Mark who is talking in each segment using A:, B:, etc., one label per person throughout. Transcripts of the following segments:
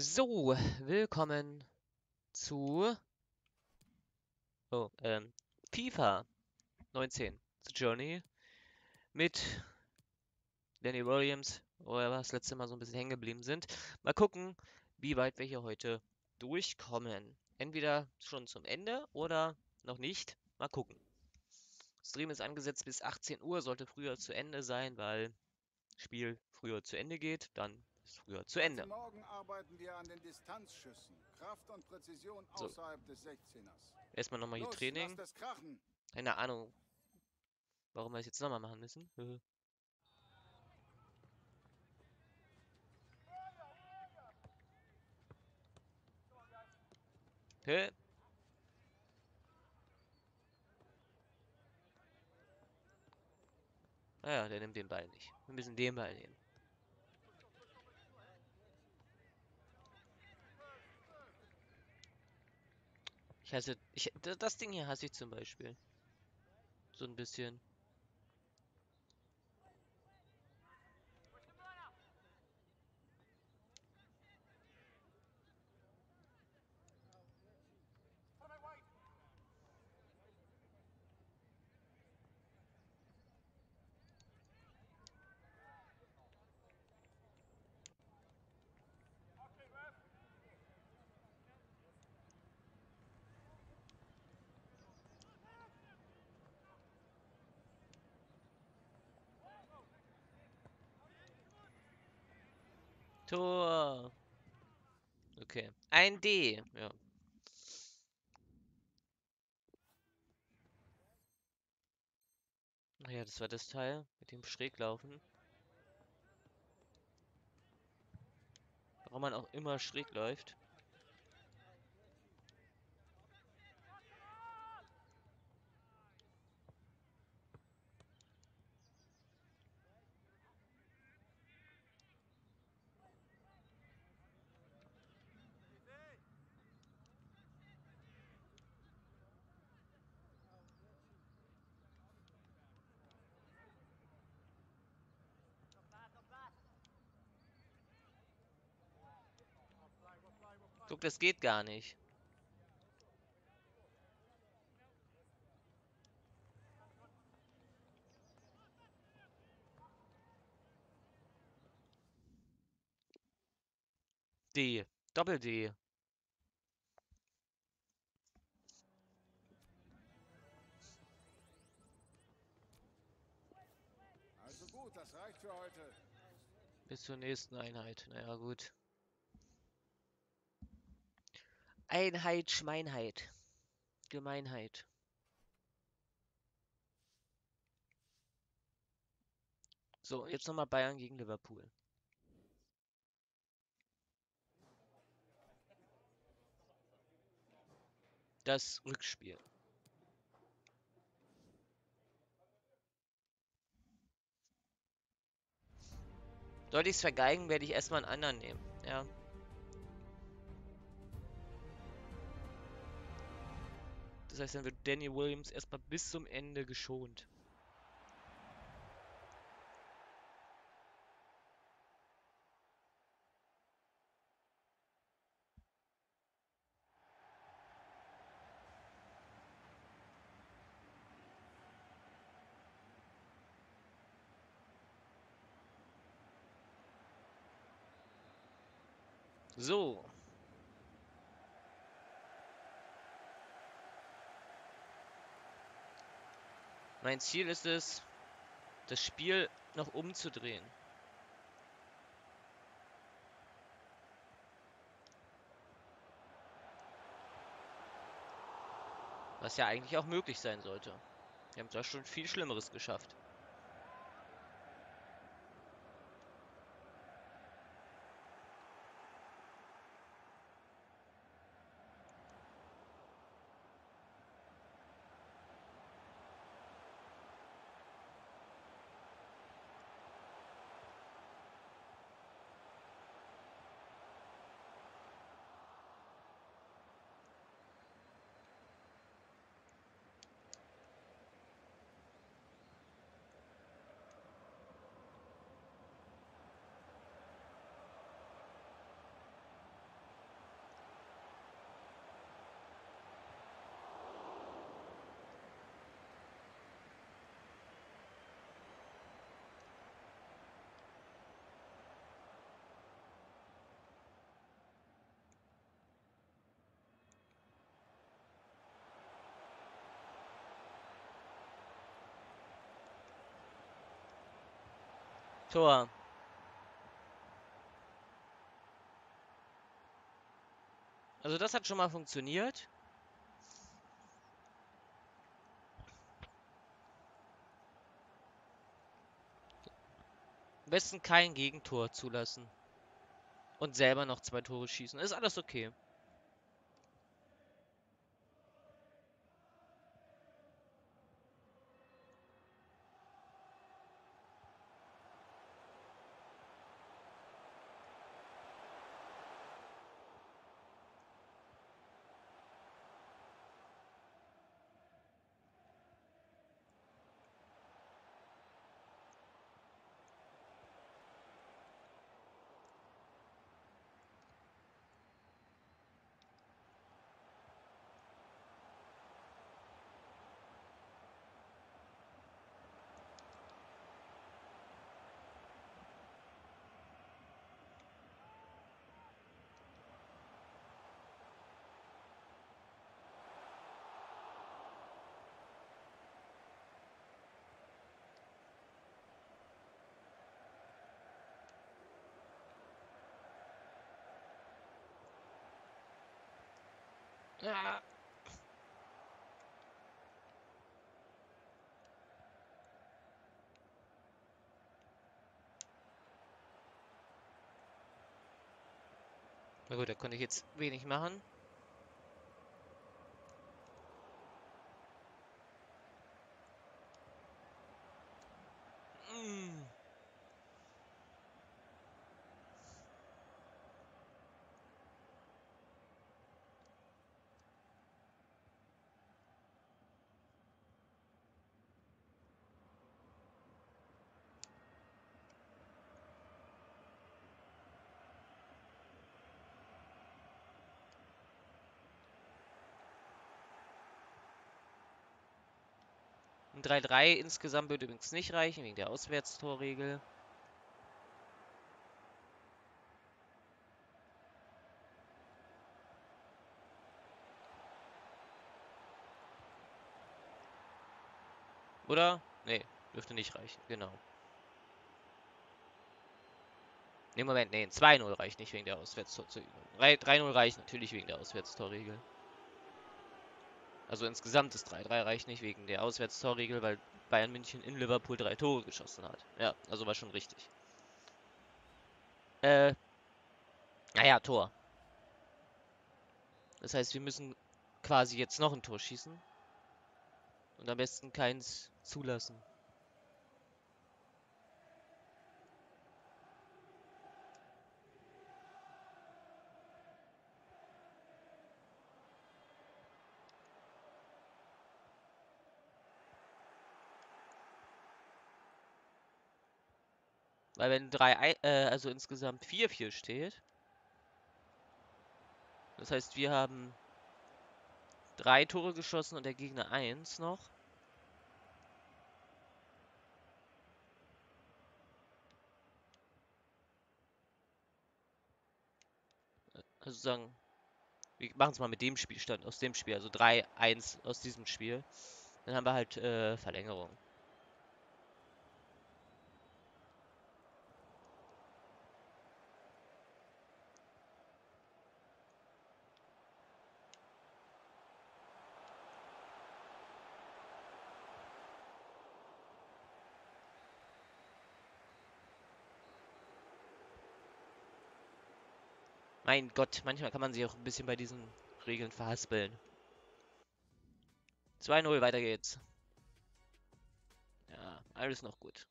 A: So, willkommen zu oh, ähm, FIFA 19 The Journey mit Danny Williams, wo wir das letzte Mal so ein bisschen hängen geblieben sind. Mal gucken, wie weit wir hier heute durchkommen. Entweder schon zum Ende oder noch nicht. Mal gucken. Stream ist angesetzt bis 18 Uhr, sollte früher zu Ende sein, weil Spiel früher zu Ende geht. Dann ist früher zu Ende.
B: Morgen arbeiten wir an den Distanzschüssen. Kraft und Präzision
A: So.
B: außerhalb des 16ers.
A: Erstmal nochmal hier Training. Keine Ahnung, warum wir es jetzt nochmal machen müssen. Äh. Hä? Naja, Ah der nimmt den Ball nicht. Wir müssen den Ball nehmen. Ich hasse, ich, da- das Ding hier hasse ich zum Beispiel. So ein bisschen. Tor. Okay. Ein D. Ja. Naja, das war das Teil mit dem Schräglaufen. Warum man auch immer schräg läuft. Guck, das geht gar nicht. D. Doppel D.
B: Also gut, das reicht für heute.
A: Bis zur nächsten Einheit. Naja, gut. Einheit, Schmeinheit. Gemeinheit. So, jetzt nochmal Bayern gegen Liverpool. Das Rückspiel. Sollte ich es vergeigen, werde ich erstmal einen anderen nehmen. Ja. Das heißt, dann wird Danny Williams erstmal bis zum Ende geschont. So. Mein Ziel ist es, das Spiel noch umzudrehen. Was ja eigentlich auch möglich sein sollte. Wir haben da schon viel Schlimmeres geschafft. Tor. Also das hat schon mal funktioniert. Am besten kein Gegentor zulassen. Und selber noch zwei Tore schießen. Ist alles okay. Na gut, da konnte ich jetzt wenig machen. Mm. Ein 3-3 insgesamt würde übrigens nicht reichen, wegen der Auswärtstorregel. Oder? Nee, dürfte nicht reichen, genau. Ne, Moment, nee, ein 2-0 reicht nicht wegen der Auswärtstorregel. 3-0 reicht natürlich wegen der Auswärtstorregel. Also insgesamt ist 3-3 reicht nicht wegen der Auswärtstorregel, weil Bayern München in Liverpool drei Tore geschossen hat. Ja, also war schon richtig. Äh, naja, Tor. Das heißt, wir müssen quasi jetzt noch ein Tor schießen. Und am besten keins zulassen. Weil wenn 3, äh, also insgesamt 4-4 steht. Das heißt, wir haben drei Tore geschossen und der Gegner eins noch. Also sagen, wir machen es mal mit dem Spielstand aus dem Spiel, also 3-1 aus diesem Spiel. Dann haben wir halt äh, Verlängerung. Mein Gott, manchmal kann man sich auch ein bisschen bei diesen Regeln verhaspeln. 2-0, weiter geht's. Ja, alles noch gut.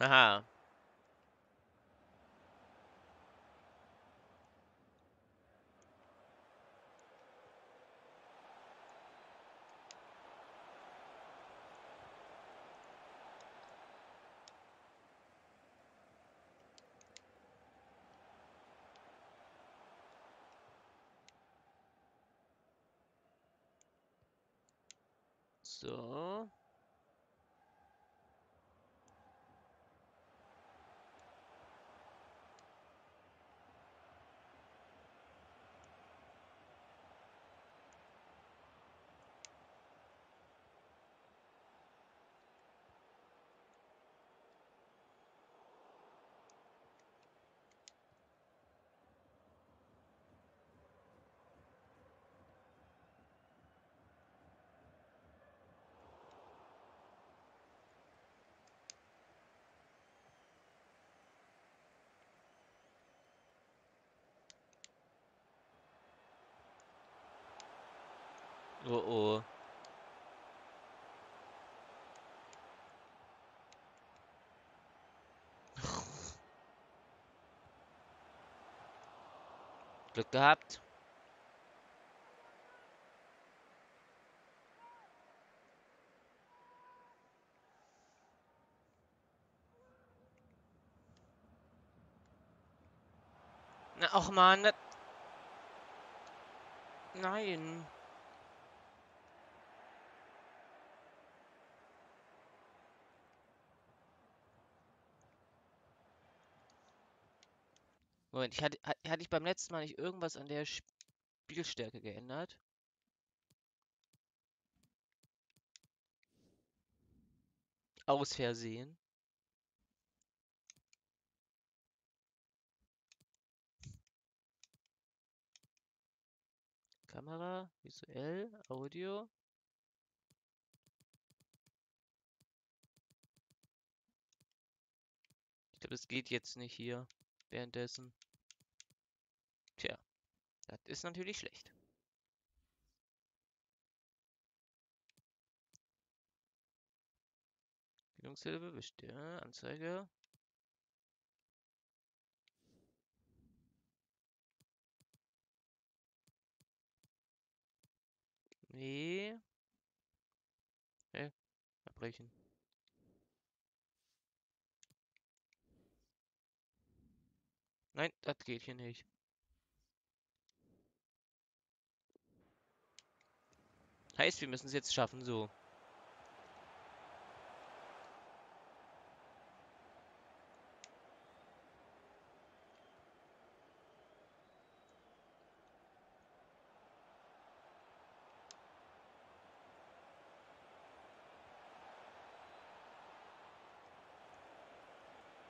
A: Ajá. So... Oh oh. Glück gehabt. Na, ach man, das... Nein. Moment, ich hatte, hat- hatte ich beim letzten Mal nicht irgendwas an der Spielstärke geändert? Aus Versehen. Kamera, visuell, Audio. Ich glaube, das geht jetzt nicht hier währenddessen. Tja, das ist natürlich schlecht. Bildungshilfe, bestimmt, Anzeige. Nee. Hä? Abbrechen. Nein, das geht hier nicht. Heißt, wir müssen es jetzt schaffen, so.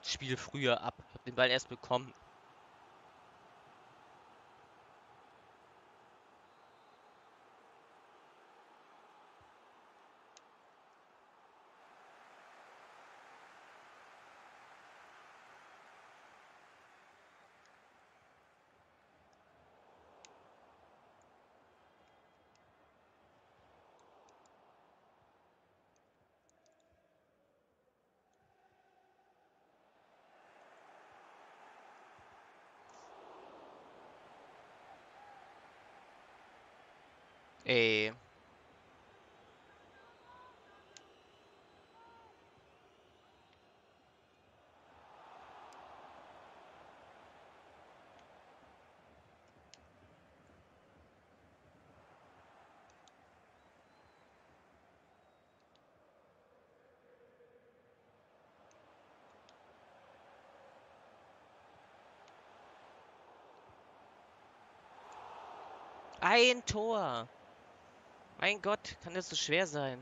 A: Spiel früher ab. Hab den Ball erst bekommen. Ey. Ein Tor. Mein Gott, kann das so schwer sein?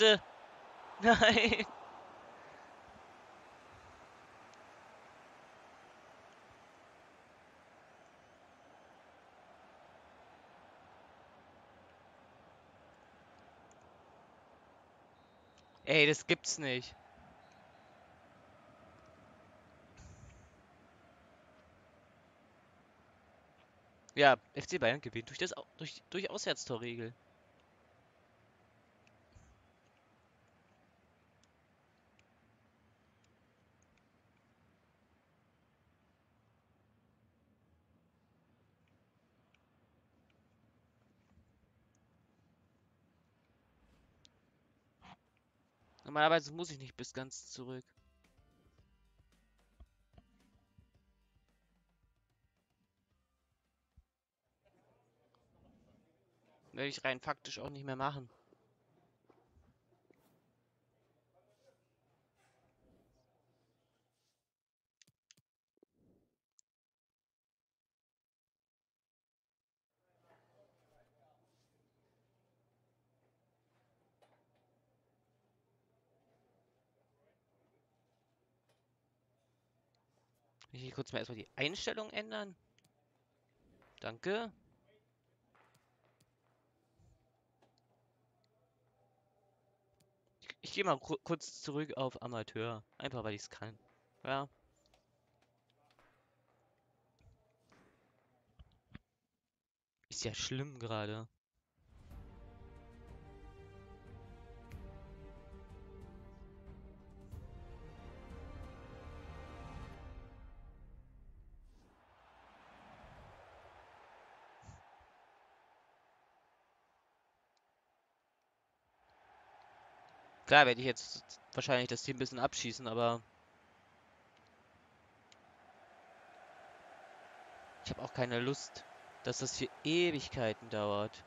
A: Seite. Nein. Ey, das gibt's nicht. Ja, FC Bayern gewinnt durch, das, durch, durch Auswärtstorregel. Normalerweise muss ich nicht bis ganz zurück. Werde ich rein faktisch auch nicht mehr machen. Ich hier kurz mal erstmal die Einstellung ändern. Danke. Ich, gehe mal ku- kurz zurück auf Amateur. Einfach weil ich es kann. Ja. Ist ja schlimm gerade. Klar werde ich jetzt wahrscheinlich das Team ein bisschen abschießen, aber ich habe auch keine Lust, dass das hier Ewigkeiten dauert.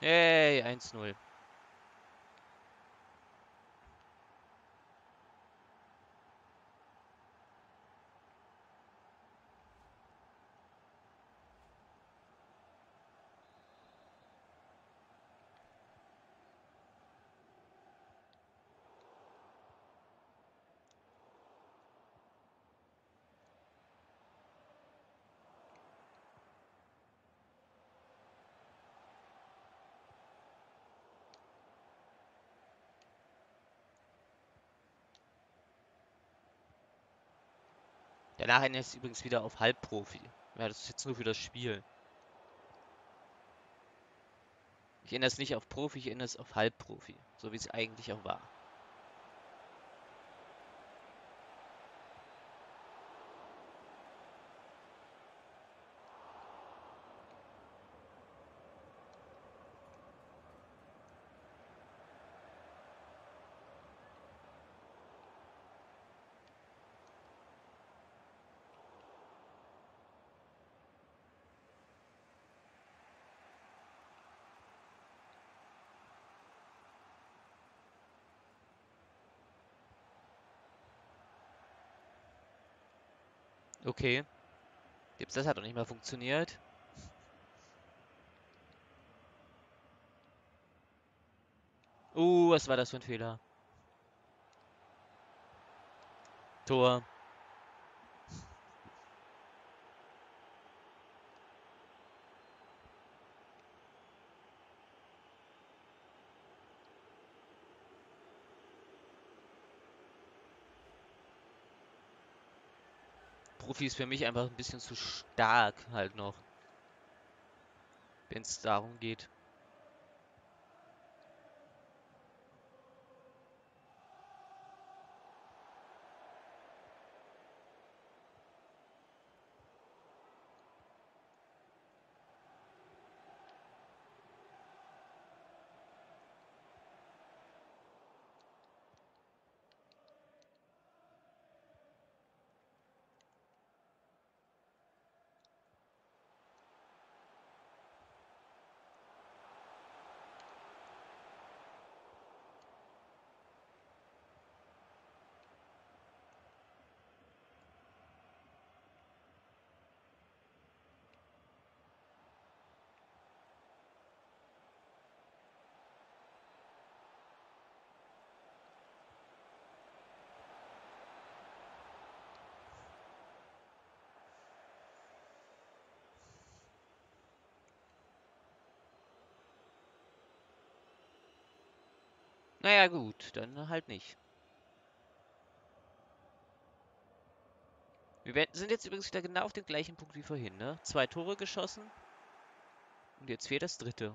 A: Hey, 1-0. Ändert es übrigens wieder auf Halbprofi. Ja, das ist jetzt nur für das Spiel. Ich ändere es nicht auf Profi, ich ändere es auf Halbprofi. So wie es eigentlich auch war. Okay. Selbst das hat noch nicht mal funktioniert. Uh, was war das für ein Fehler? Tor. Profi ist für mich einfach ein bisschen zu stark halt noch. Wenn es darum geht. Naja, gut, dann halt nicht. Wir sind jetzt übrigens wieder genau auf dem gleichen Punkt wie vorhin, ne? Zwei Tore geschossen. Und jetzt fehlt das dritte.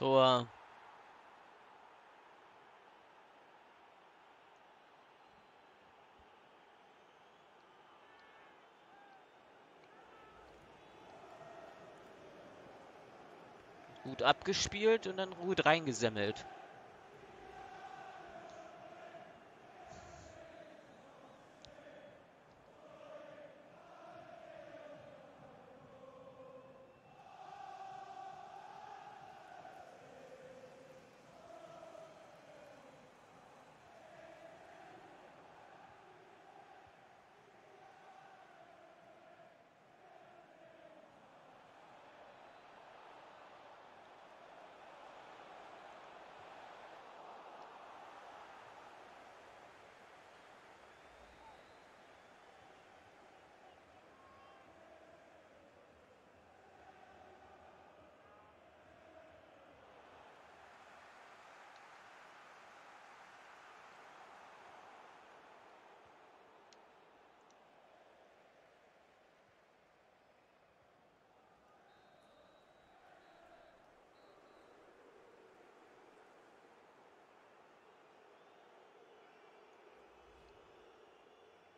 A: Tor. Gut abgespielt und dann gut reingesemmelt.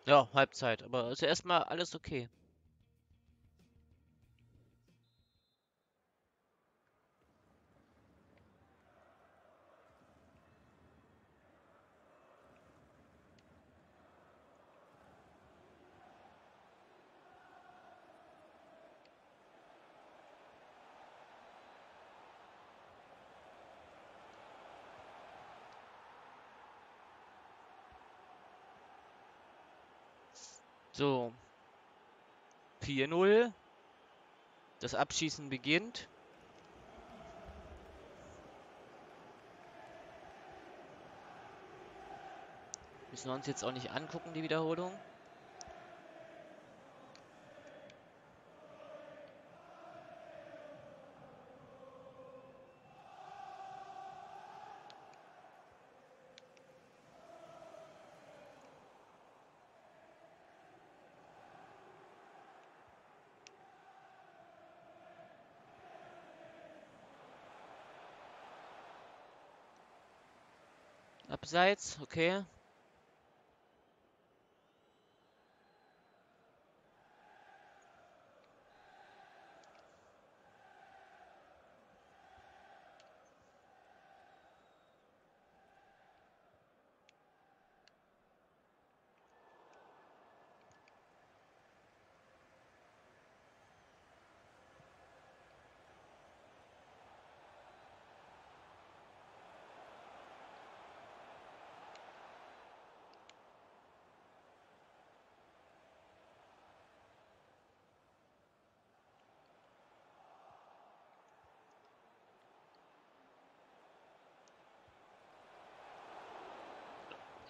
A: Ja, Halbzeit, aber ist ja erstmal alles okay. So. 4-0. Das Abschießen beginnt. Müssen wir uns jetzt auch nicht angucken, die Wiederholung. Abseits, okay.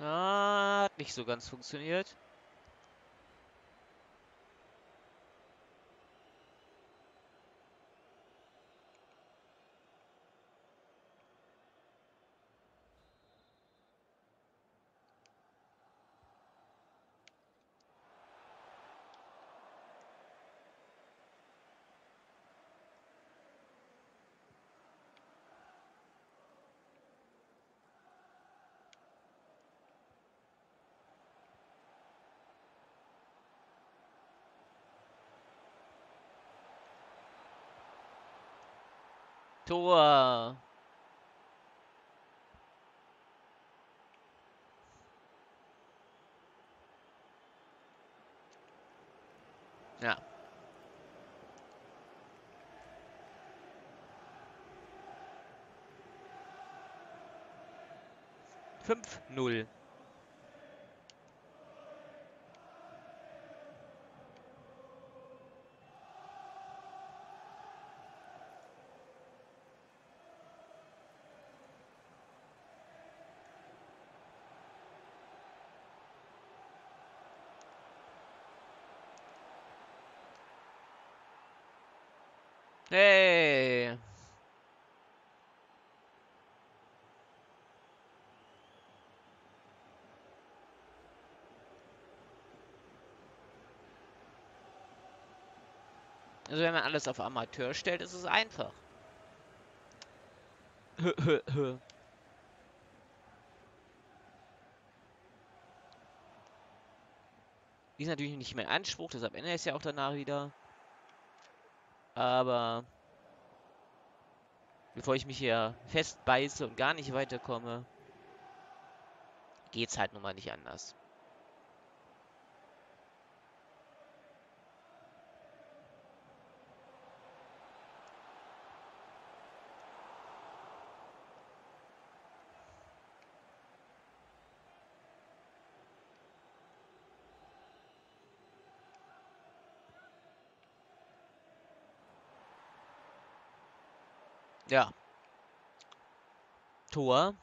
A: Ah, hat nicht so ganz funktioniert. Tor. Ja. Fünf Null. Hey. Also wenn man alles auf Amateur stellt, ist es einfach. Ist natürlich nicht mehr Anspruch, deshalb ändert es ja auch danach wieder. Aber bevor ich mich hier festbeiße und gar nicht weiterkomme, geht's halt nun mal nicht anders. Ja. Tor.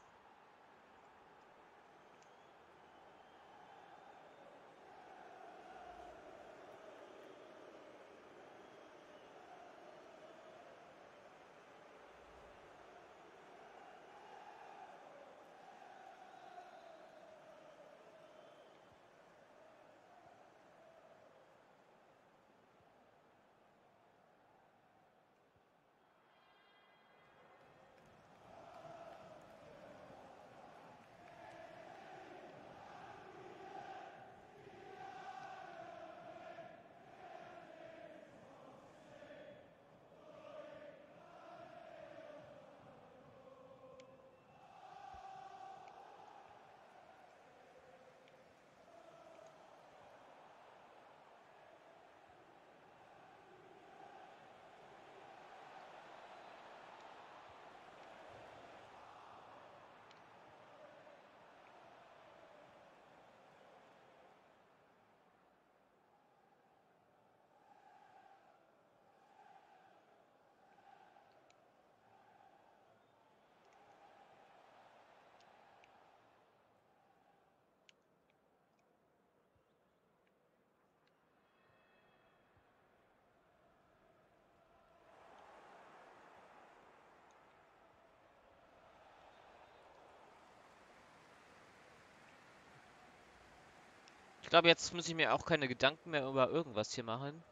A: Glaube, jetzt muss ich mir auch keine Gedanken mehr über irgendwas hier machen.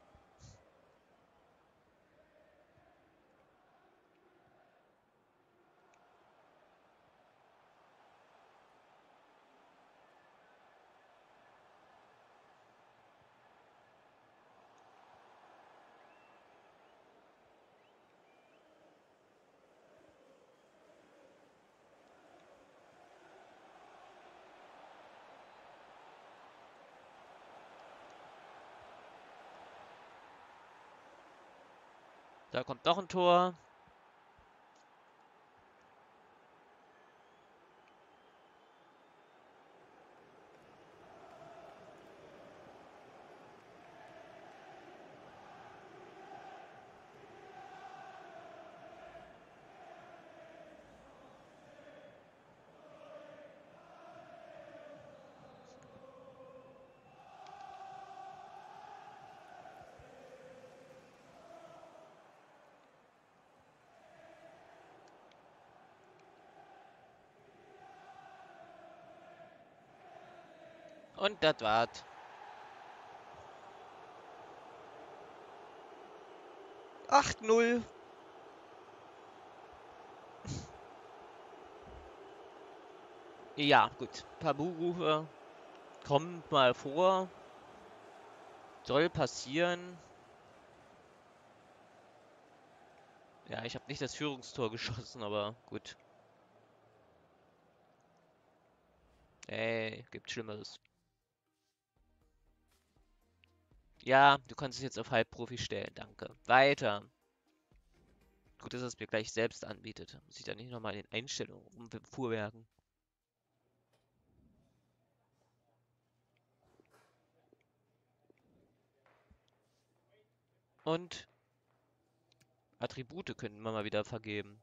A: Da kommt noch ein Tor. Und das war's. Acht null. Ja, gut. Tabu-Rufe kommt mal vor. Soll passieren. Ja, ich habe nicht das Führungstor geschossen, aber gut. Ey, gibt Schlimmeres. Ja, du kannst es jetzt auf Halbprofi stellen, danke. Weiter. Gut, dass es mir gleich selbst anbietet. Muss ich da nicht nochmal in den Einstellungen rumfuhrwerken. Und Attribute könnten wir mal wieder vergeben.